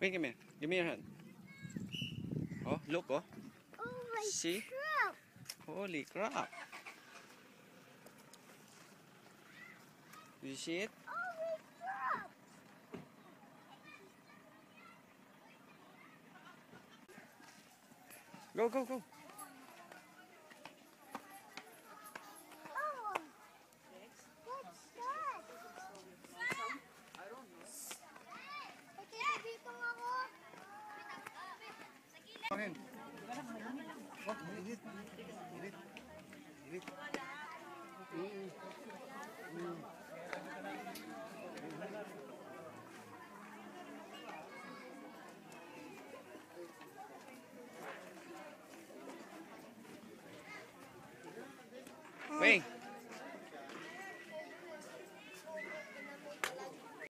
Wait, come here. Give me your hand. Oh, look, oh. Oh my See? crap! Holy crap. You see it? Oh my crap! Go, go, go. What?